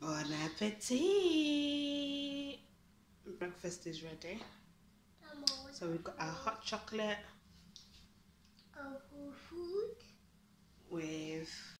Bon appetit! Breakfast is ready. So we've got our hot chocolate. Our food. With